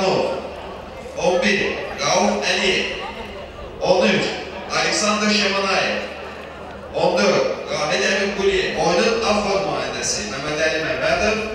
Ivanov 11 Rauf Əliyev 13 Aleksandr Şemanayev 14 Rahid Əmin Quliyev Oyunun AFOR müayinəsi Məhməd Əli Məmmədov Hakim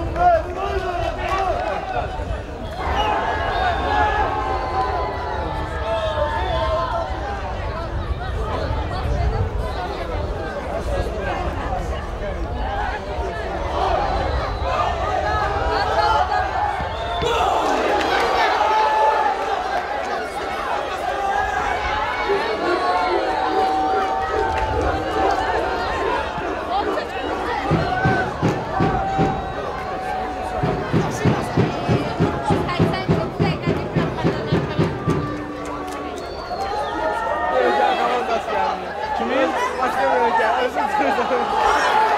Russell Watch the video again.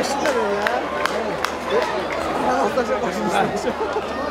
Eşitlerim ya. Ben hastaysa başımda.